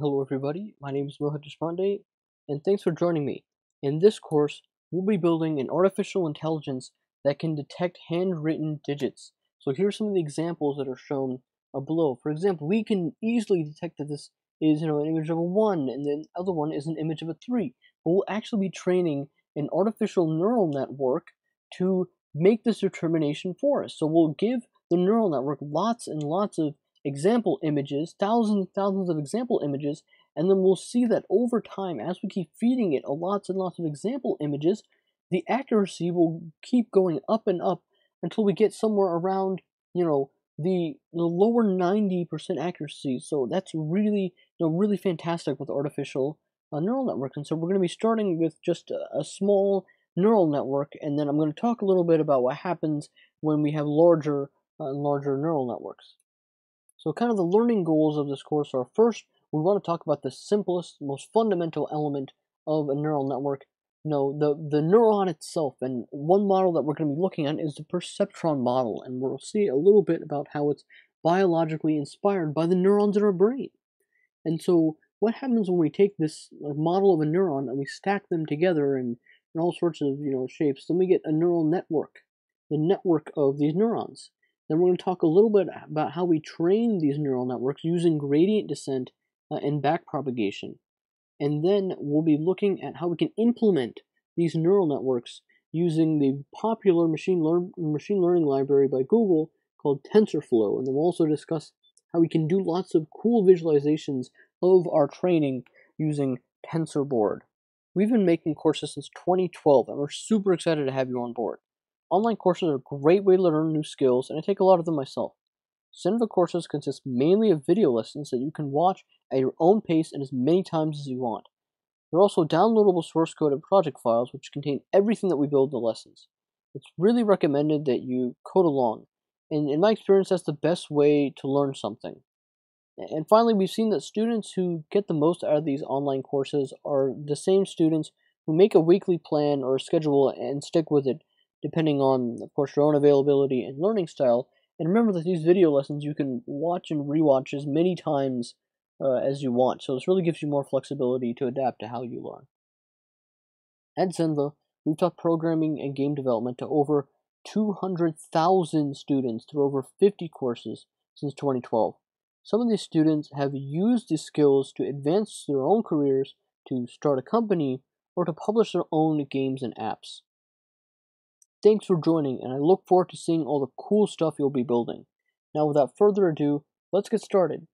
Hello everybody, my name is Mohit Deshpande, and thanks for joining me. In this course, we'll be building an artificial intelligence that can detect handwritten digits. So here are some of the examples that are shown below. For example, we can easily detect that this is you know, an image of a 1, and then the other one is an image of a 3. But we'll actually be training an artificial neural network to make this determination for us. So we'll give the neural network lots and lots of example images, thousands and thousands of example images, and then we'll see that over time, as we keep feeding it lots and lots of example images, the accuracy will keep going up and up until we get somewhere around, you know, the, the lower 90% accuracy. So that's really, you know, really fantastic with artificial uh, neural networks. And so we're going to be starting with just a, a small neural network, and then I'm going to talk a little bit about what happens when we have larger uh, and larger neural networks. So kind of the learning goals of this course are first, we want to talk about the simplest, most fundamental element of a neural network. You know, the, the neuron itself. And one model that we're going to be looking at is the perceptron model. And we'll see a little bit about how it's biologically inspired by the neurons in our brain. And so what happens when we take this model of a neuron and we stack them together in, in all sorts of you know shapes, then we get a neural network, the network of these neurons. Then we're going to talk a little bit about how we train these neural networks using gradient descent uh, and backpropagation. And then we'll be looking at how we can implement these neural networks using the popular machine, learn machine learning library by Google called TensorFlow. And then we'll also discuss how we can do lots of cool visualizations of our training using TensorBoard. We've been making courses since 2012, and we're super excited to have you on board. Online courses are a great way to learn new skills, and I take a lot of them myself. Zenva courses consist mainly of video lessons that you can watch at your own pace and as many times as you want. There are also downloadable source code and project files which contain everything that we build in the lessons. It's really recommended that you code along, and in my experience, that's the best way to learn something. And finally, we've seen that students who get the most out of these online courses are the same students who make a weekly plan or schedule and stick with it depending on, of course, your own availability and learning style. And remember that these video lessons you can watch and rewatch as many times uh, as you want, so this really gives you more flexibility to adapt to how you learn. At Zenva, we've taught programming and game development to over 200,000 students through over 50 courses since 2012. Some of these students have used these skills to advance their own careers, to start a company, or to publish their own games and apps. Thanks for joining, and I look forward to seeing all the cool stuff you'll be building. Now, without further ado, let's get started.